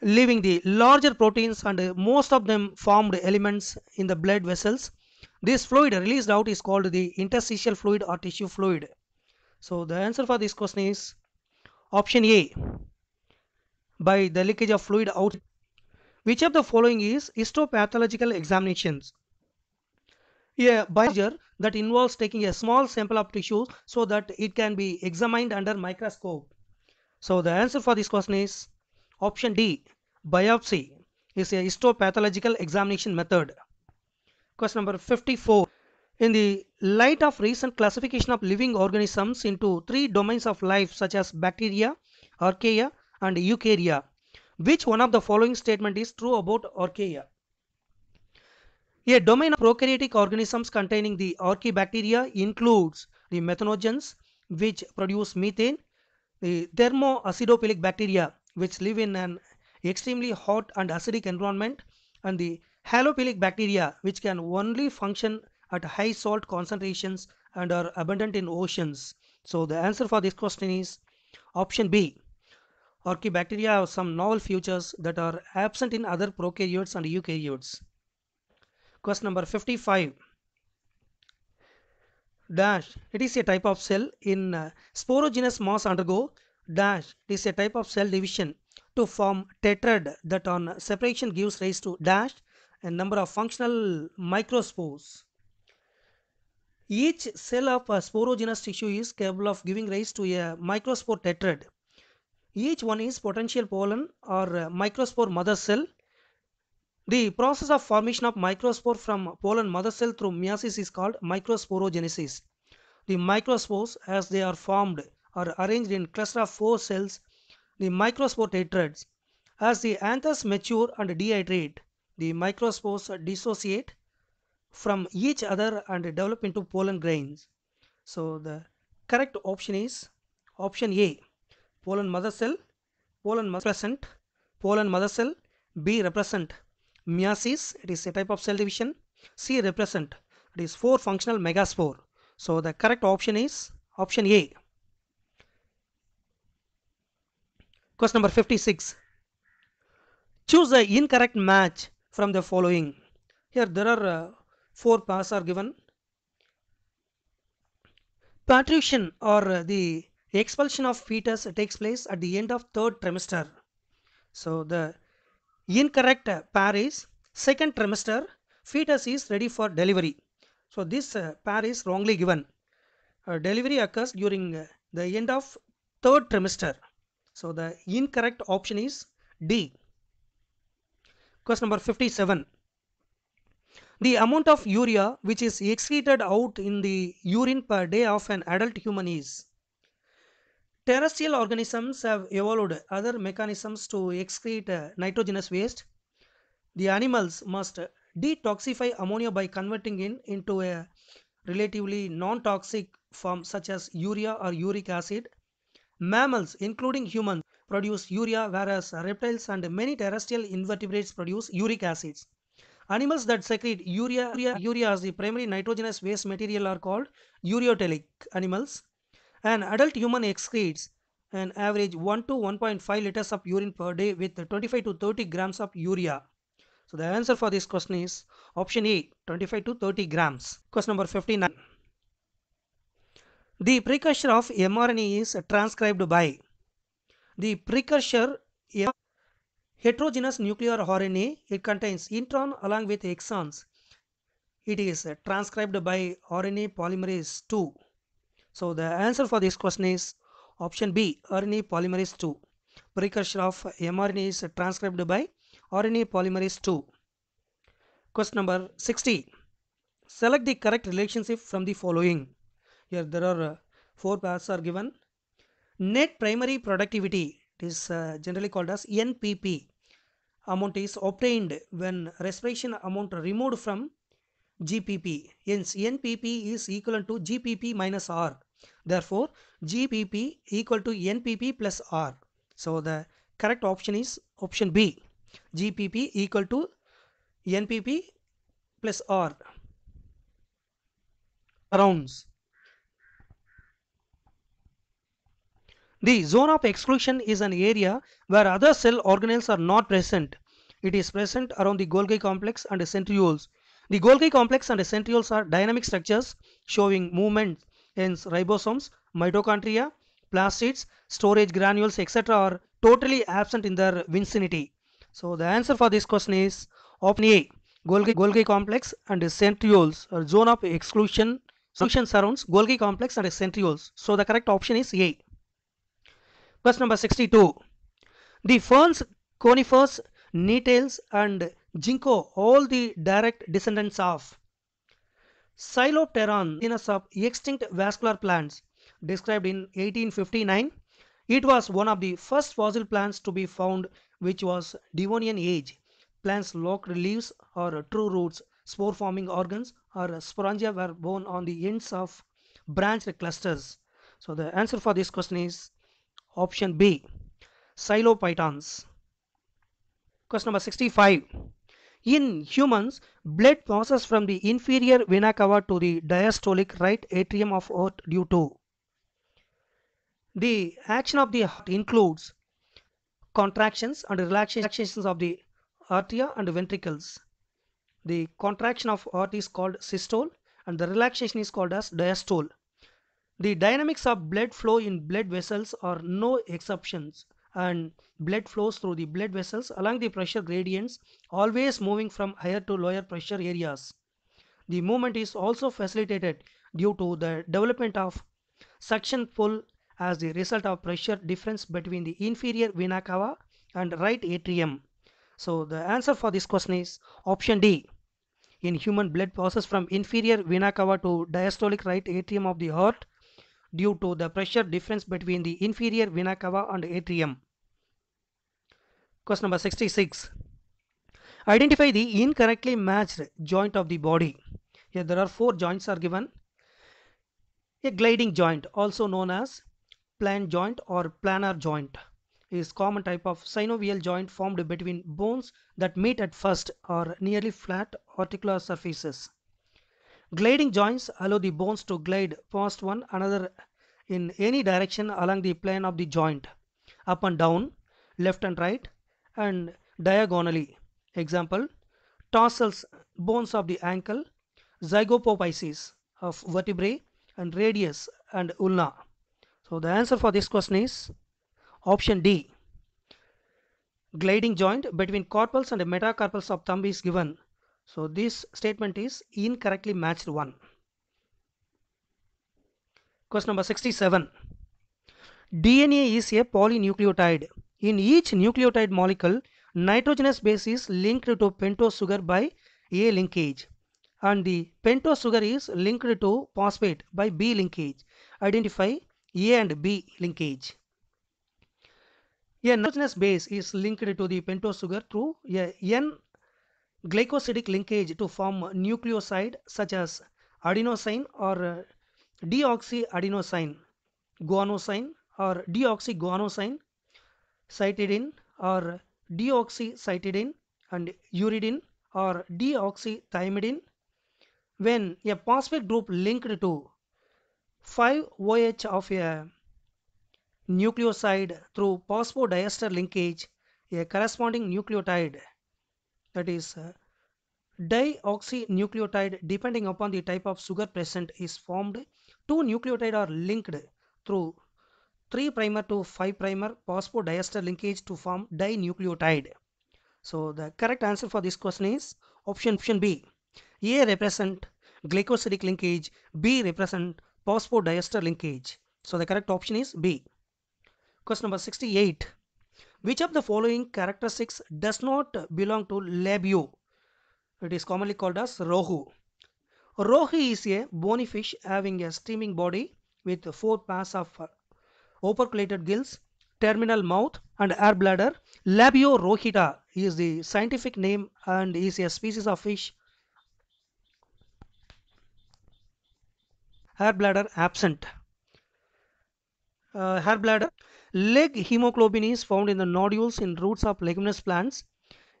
leaving the larger proteins and most of them formed elements in the blood vessels. This fluid released out is called the interstitial fluid or tissue fluid. So the answer for this question is option A by the leakage of fluid out. Which of the following is histopathological examinations? A biopsy that involves taking a small sample of tissues so that it can be examined under microscope. So the answer for this question is option D. Biopsy is a histopathological examination method. Question number 54. In the light of recent classification of living organisms into three domains of life such as bacteria, archaea and eukarya, which one of the following statement is true about archaea? A domain of prokaryotic organisms containing the archaebacteria includes the methanogens which produce methane, the thermoacidophilic bacteria which live in an extremely hot and acidic environment and the halophilic bacteria which can only function at high salt concentrations and are abundant in oceans. So the answer for this question is option B. Archaebacteria have some novel features that are absent in other prokaryotes and eukaryotes. Question number 55. Dash. It is a type of cell in uh, sporogenous mass undergo. Dash. It is a type of cell division to form tetrad that on separation gives rise to dash a number of functional microspores. Each cell of a sporogenous tissue is capable of giving rise to a microspore tetrad. Each one is potential pollen or microspore mother cell the process of formation of microspore from pollen mother cell through meiosis is called microsporogenesis. The microspores as they are formed are arranged in cluster of four cells, the microspore tetrads. As the anthers mature and dehydrate, the microspores dissociate from each other and develop into pollen grains. So the correct option is option A. Pollen mother cell, pollen mother represent, pollen mother cell, B represent meiosis it is a type of cell division c represent it is four functional megaspore so the correct option is option a question number 56 choose the incorrect match from the following. Here there are uh, four paths are given. Parturition or uh, the expulsion of fetus takes place at the end of third trimester. So the incorrect pair is second trimester. Fetus is ready for delivery. So this uh, pair is wrongly given. Uh, delivery occurs during uh, the end of third trimester. So the incorrect option is d question number 57 the amount of urea which is excreted out in the urine per day of an adult human is Terrestrial organisms have evolved other mechanisms to excrete uh, nitrogenous waste. The animals must detoxify ammonia by converting it into a relatively non-toxic form such as urea or uric acid. Mammals, including humans, produce urea, whereas reptiles and many terrestrial invertebrates produce uric acids. Animals that secrete urea, urea, urea as the primary nitrogenous waste material are called ureotelic animals. An adult human excretes an average 1 to 1.5 liters of urine per day with 25 to 30 grams of urea. So the answer for this question is option A 25 to 30 grams. Question number 59. The precursor of mRNA is transcribed by the precursor heterogeneous nuclear RNA. It contains intron along with exons. It is transcribed by RNA polymerase 2. So the answer for this question is option B RNA polymerase 2. Precursor of mRNA is transcribed by RNA polymerase 2. Question number 60. Select the correct relationship from the following. Here there are four paths are given. Net primary productivity it is uh, generally called as NPP amount is obtained when respiration amount removed from GPP. Hence NPP is equivalent to GPP minus R. Therefore GPP equal to NPP plus R. So the correct option is option B. GPP equal to NPP plus R. Rounds. The zone of exclusion is an area where other cell organelles are not present. It is present around the Golgi complex and the centrioles. The Golgi complex and the centrioles are dynamic structures showing movement. Hence, ribosomes, mitochondria, plastids, storage granules, etc. are totally absent in their vicinity. So, the answer for this question is option A. Golgi, Golgi complex and the centrioles or zone of exclusion, exclusion surrounds Golgi complex and the centrioles. So, the correct option is A. Question number 62. The ferns, conifers, nettles and ginkgo all the direct descendants of Psilophyton genus of extinct vascular plants described in 1859. It was one of the first fossil plants to be found which was Devonian age. Plants locked leaves or true roots, spore forming organs or sporangia were borne on the ends of branched clusters. So the answer for this question is option B. Psilophytons. Question number 65. In humans, blood passes from the inferior vena cava to the diastolic right atrium of heart due to the action of the heart includes contractions and relaxations of the atria and ventricles. The contraction of heart is called systole and the relaxation is called as diastole. The dynamics of blood flow in blood vessels are no exceptions and blood flows through the blood vessels along the pressure gradients always moving from higher to lower pressure areas. The movement is also facilitated due to the development of suction pull as the result of pressure difference between the inferior vena cava and right atrium. So the answer for this question is option D. In human blood passes from inferior vena cava to diastolic right atrium of the heart due to the pressure difference between the inferior vena cava and atrium. Question number 66. Identify the incorrectly matched joint of the body. Here there are four joints are given. A gliding joint also known as plan joint or planar joint is common type of synovial joint formed between bones that meet at first or nearly flat articular surfaces. Gliding joints allow the bones to glide past one another in any direction along the plane of the joint, up and down, left and right, and diagonally. Example, tarsals, bones of the ankle, zygapophyses of vertebrae, and radius and ulna. So the answer for this question is option D. Gliding joint between carpals and metacarpals of thumb is given. So this statement is incorrectly matched one. Question number 67. DNA is a polynucleotide. In each nucleotide molecule, nitrogenous base is linked to pentose sugar by A linkage and the pentose sugar is linked to phosphate by B linkage. Identify A and B linkage. A nitrogenous base is linked to the pentose sugar through a N glycosidic linkage to form nucleoside such as adenosine or uh, deoxyadenosine, guanosine or deoxyguanosine cytidine or deoxycytidine and uridine or deoxythymidine. When a phosphate group linked to 5-OH of a nucleoside through phosphodiester linkage a corresponding nucleotide that is uh, deoxynucleotide depending upon the type of sugar present is formed. Two nucleotide are linked through 3 primer to 5 primer phosphodiester linkage to form dinucleotide. So the correct answer for this question is option option b. A represent glycosidic linkage b represent phosphodiester linkage. So the correct option is b. Question number 68 which of the following characteristics does not belong to Labeo it is commonly called as rohu. Rohu is a bony fish having a steaming body with four pairs of operculated gills, terminal mouth and air bladder. Labeo rohita is the scientific name and is a species of fish. Hair bladder absent. Uh, hair bladder. Leg hemoglobin is found in the nodules in roots of leguminous plants.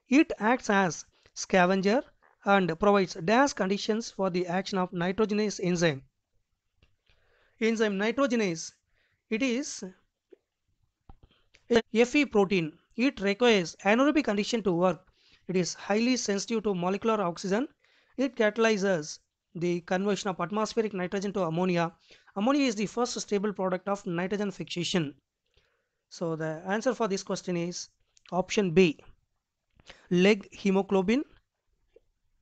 It acts as scavenger and provides dash conditions for the action of nitrogenase enzyme. Enzyme nitrogenase, it is a Fe protein. It requires anaerobic condition to work. It is highly sensitive to molecular oxygen. It catalyzes the conversion of atmospheric nitrogen to ammonia. Ammonia is the first stable product of nitrogen fixation. So the answer for this question is option B. Leg hemoglobin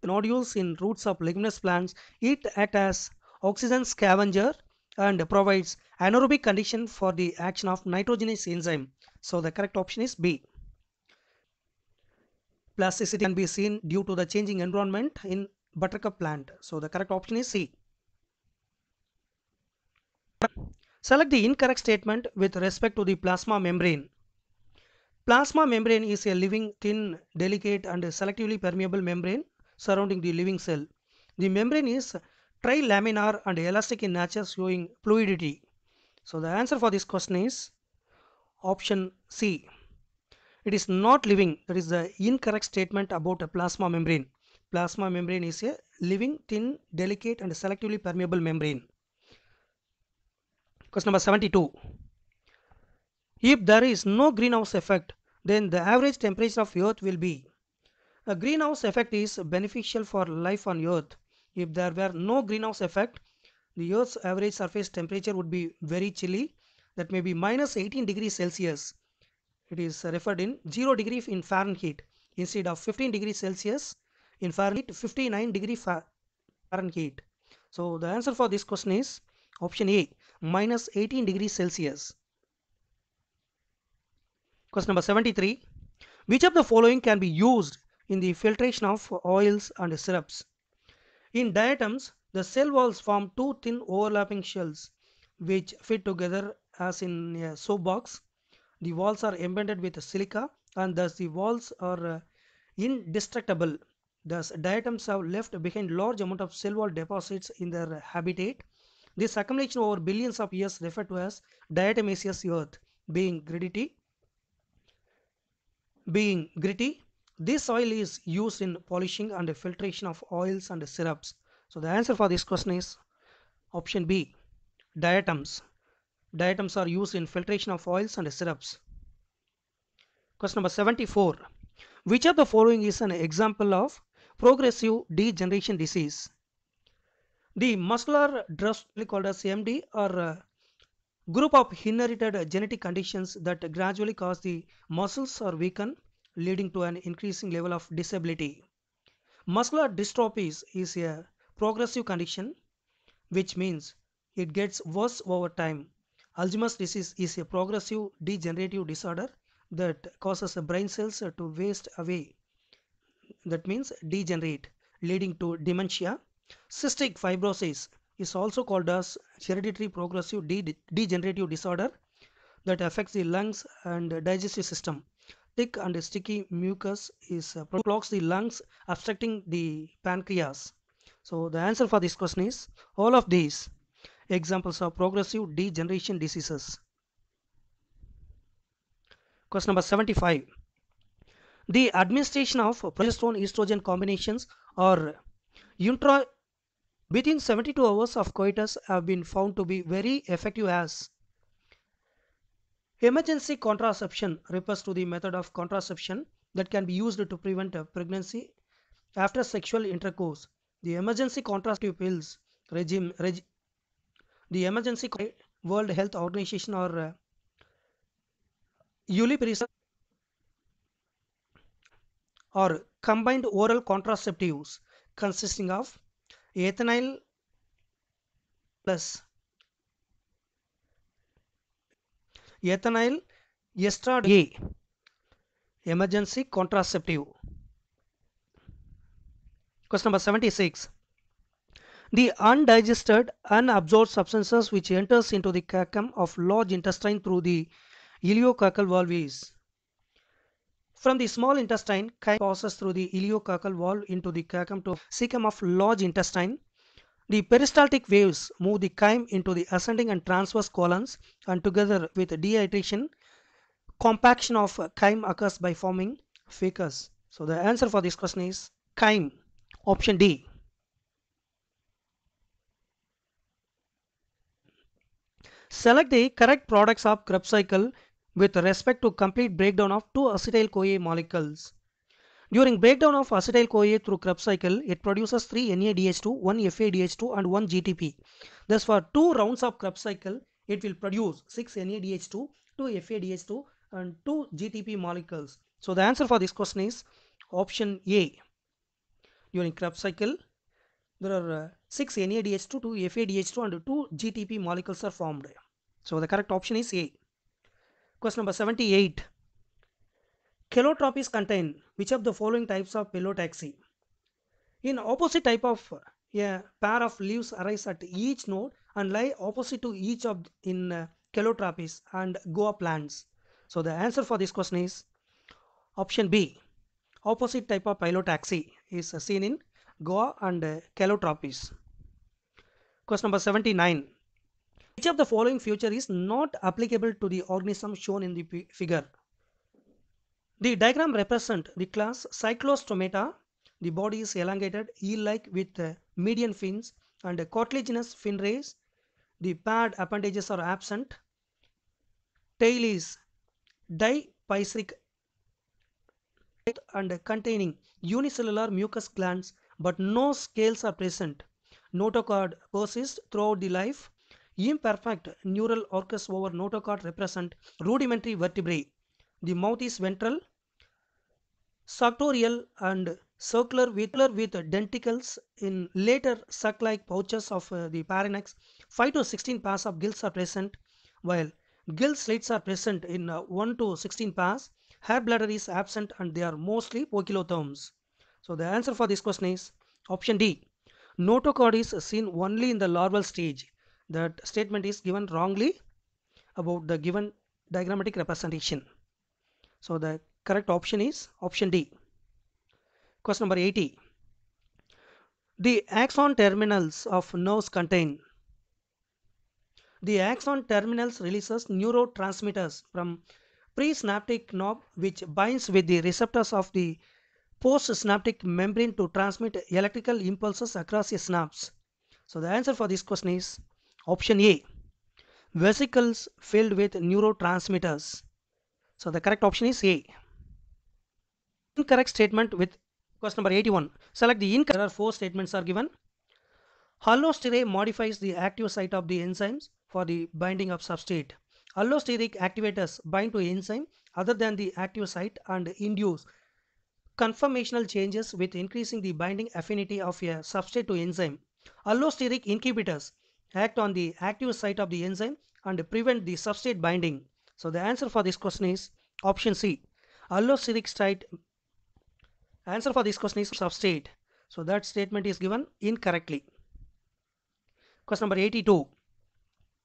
nodules in roots of leguminous plants. It acts as oxygen scavenger and provides anaerobic condition for the action of nitrogenase enzyme. So the correct option is b. Plasticity can be seen due to the changing environment in buttercup plant. So the correct option is c select the incorrect statement with respect to the plasma membrane Plasma membrane is a living, thin, delicate and selectively permeable membrane surrounding the living cell. The membrane is trilaminar and elastic in nature showing fluidity. So the answer for this question is option C. It is not living. That is the incorrect statement about a plasma membrane. Plasma membrane is a living, thin, delicate and selectively permeable membrane. Question number 72. If there is no greenhouse effect, then the average temperature of earth will be. A greenhouse effect is beneficial for life on earth. If there were no greenhouse effect, the earth's average surface temperature would be very chilly. That may be minus 18 degrees Celsius. It is referred in 0 degree in Fahrenheit instead of 15 degrees Celsius in Fahrenheit 59 degree Fahrenheit. So the answer for this question is option A minus 18 degrees Celsius. Question number 73. Which of the following can be used in the filtration of oils and syrups? In diatoms, the cell walls form two thin overlapping shells which fit together as in a soap box. The walls are embedded with silica and thus the walls are uh, indestructible. Thus diatoms have left behind large amount of cell wall deposits in their habitat. This accumulation over billions of years referred to as diatomaceous earth being gritty being gritty. This soil is used in polishing and filtration of oils and syrups. So the answer for this question is option b diatoms. Diatoms are used in filtration of oils and syrups. Question number 74 which of the following is an example of progressive degeneration disease the muscular dystrophy called as md or a group of inherited genetic conditions that gradually cause the muscles or weaken leading to an increasing level of disability. Muscular dystrophy is a progressive condition which means it gets worse over time. Alzheimer's disease is a progressive degenerative disorder that causes the brain cells to waste away. That means degenerate leading to dementia. Cystic fibrosis is also called as hereditary progressive de degenerative disorder that affects the lungs and digestive system. Thick and sticky mucus is uh, the lungs, obstructing the pancreas. So the answer for this question is all of these examples of progressive degeneration diseases. Question number 75. The administration of progesterone estrogen combinations or intra within 72 hours of coitus have been found to be very effective as emergency contraception refers to the method of contraception that can be used to prevent a pregnancy after sexual intercourse. The emergency contraceptive pills regime reg, the emergency World Health Organization or uh, or combined oral contraceptives consisting of ethinyl plus ethinyl estradiol emergency contraceptive. Question number 76 the undigested unabsorbed substances which enters into the cecum of large intestine through the ileocecal valve is from the small intestine chyme passes through the ileocecal wall into the cecum of large intestine. The peristaltic waves move the chyme into the ascending and transverse colons and together with dehydration compaction of chyme occurs by forming fecus so the answer for this question is chyme option d. Select the correct products of Krebs cycle with respect to complete breakdown of two acetyl-CoA molecules. During breakdown of acetyl-CoA through Krebs cycle, it produces 3 NADH2, 1 FADH2 and 1 GTP. Thus, for two rounds of Krebs cycle, it will produce 6 NADH2, 2 FADH2 and 2 GTP molecules. So, the answer for this question is option A. During Krebs cycle, there are uh, 6 NADH2, 2 FADH2 and 2 GTP molecules are formed. So the correct option is A. Question number 78. Calotropis contain which of the following types of phyllotaxy? In opposite type of a pair of leaves arise at each node and lie opposite to each of in uh, and guava plants. So the answer for this question is option B. Opposite type of phyllotaxy is seen in guava and uh, Calotropis. Question number 79. Which of the following feature is not applicable to the organism shown in the figure? The diagram represent the class Cyclostomata. The body is elongated, eel-like with uh, median fins and cartilaginous fin rays. The paired appendages are absent. Tail is diphycercal and containing unicellular mucus glands but no scales are present. Notochord persists throughout the life. Imperfect neural arcus over notochord represent rudimentary vertebrae. The mouth is ventral, suctorial and circular with, with denticles in later suck-like pouches of uh, the pharynx. 5 to 16 pairs of gills are present while gill slits are present in uh, 1 to 16 pairs. Hair bladder is absent and they are mostly poikilotherms. So the answer for this question is option D. Notochord is seen only in the larval stage. That statement is given wrongly about the given diagrammatic representation. So the correct option is option D. Question number 80. The axon terminals of nerves contain the axon terminals releases neurotransmitters from presynaptic knob which binds with the receptors of the postsynaptic membrane to transmit electrical impulses across a synapse. So the answer for this question is option A. Vesicles filled with neurotransmitters. So the correct option is A. Incorrect statement with question number 81. Select the incorrect. There are four statements are given. Allosteric modifies the active site of the enzymes for the binding of substrate. Allosteric activators bind to enzyme other than the active site and induce conformational changes with increasing the binding affinity of a substrate to enzyme. Allosteric inhibitors act on the active site of the enzyme and prevent the substrate binding. So the answer for this question is option C. Allosteric site answer for this question is substrate. So that statement is given incorrectly. Question number 82.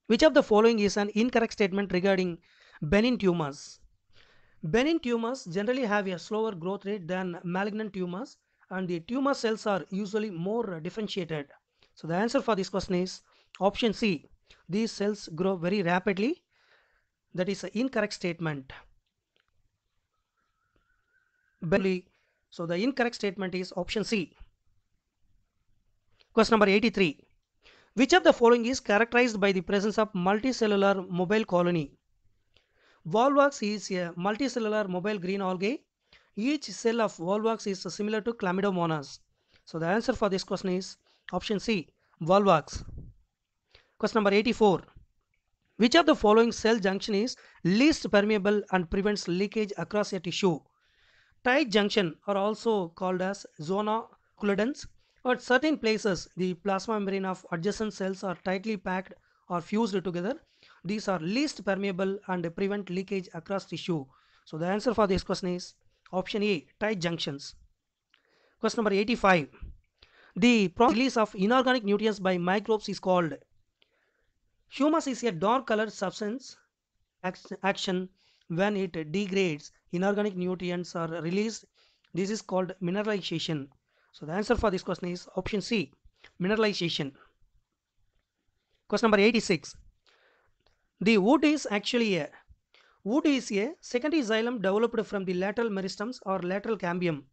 Which of the following is an incorrect statement regarding benign tumors? Benign tumors generally have a slower growth rate than malignant tumors and the tumor cells are usually more differentiated. So the answer for this question is option C. These cells grow very rapidly. That is an incorrect statement. So the incorrect statement is option C. Question number 83. Which of the following is characterized by the presence of multicellular mobile colony? Volvox is a multicellular mobile green algae. Each cell of Volvox is similar to Chlamydomonas. So the answer for this question is option C. Volvox. Question number 84. Which of the following cell junction is least permeable and prevents leakage across a tissue? Tight junction are also called as zona occludens. At certain places, the plasma membrane of adjacent cells are tightly packed or fused together. These are least permeable and prevent leakage across tissue. So the answer for this question is option A, tight junctions. Question number 85. The release of inorganic nutrients by microbes is called Humus is a dark colored substance action when it degrades. Inorganic nutrients are released. This is called mineralization. So the answer for this question is option c mineralization. Question number 86 the wood is actually a wood is a secondary xylem developed from the lateral meristems or lateral cambium.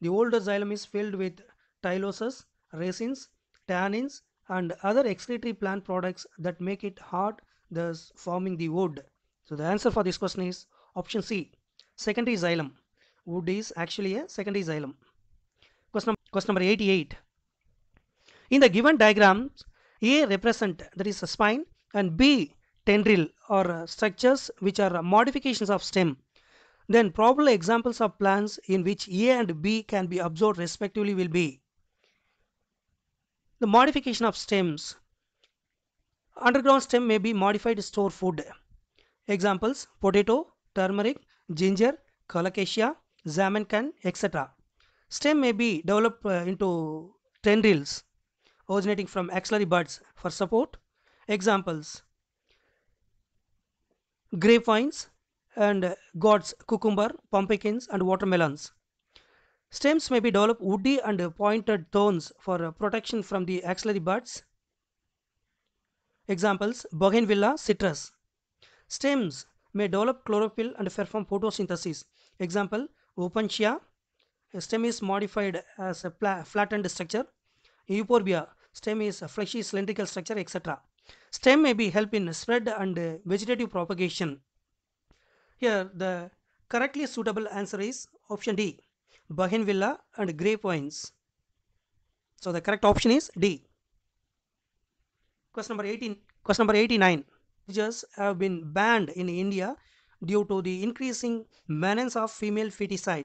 The older xylem is filled with tyloses resins tannins and other excretory plant products that make it hard thus forming the wood. So the answer for this question is option c secondary xylem. Wood is actually a secondary xylem. Question, question number 88 in the given diagram a represent that is a spine and b tendril or structures which are modifications of stem. Then probable examples of plants in which a and b can be observed respectively will be the modification of stems. Underground stem may be modified to store food. Examples potato, turmeric, ginger, colocasia, zaminkand, etc. Stem may be developed uh, into tendrils originating from axillary buds for support. Examples grapevines and gourds, cucumber, pumpkins, and watermelons. Stems may be developed woody and pointed thorns for uh, protection from the axillary buds. Examples Bougainvillea citrus. Stems may develop chlorophyll and perform photosynthesis. Example Opuntia. Stem is modified as a flattened structure. Euphorbia. Stem is a fleshy cylindrical structure, etc. Stem may be help in spread and vegetative propagation. Here the correctly suitable answer is option D. Bougainvillea and grapevines. So the correct option is D. Question number 18. Question number 89. Procedures have been banned in India due to the increasing menace of female feticide.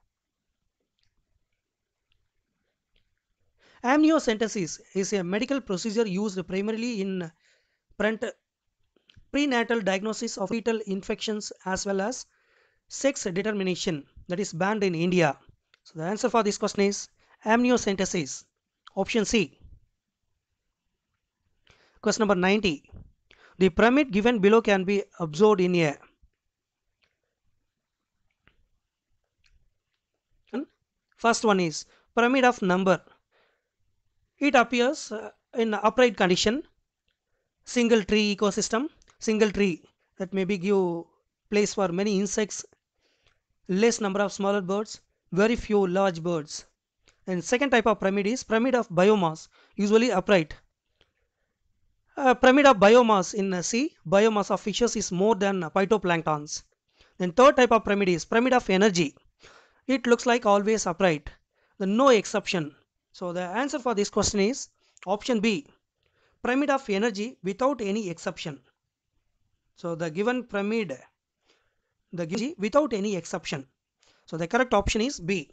Amniocentesis is a medical procedure used primarily in prenatal diagnosis of fetal infections as well as sex determination that is banned in India. So the answer for this question is amniocentesis. Option C. Question number 90. The pyramid given below can be observed in a hmm? First one is pyramid of number. It appears uh, in upright condition, single tree ecosystem, single tree that maybe give place for many insects, less number of smaller birds, very few large birds. And second type of pyramid is pyramid of biomass, usually upright. Uh, pyramid of biomass in uh, sea, biomass of fishes is more than phytoplanktons. Then third type of pyramid is pyramid of energy. It looks like always upright. The no exception. So the answer for this question is option B. Pyramid of energy without any exception. So the given pyramid, the without any exception. So the correct option is B.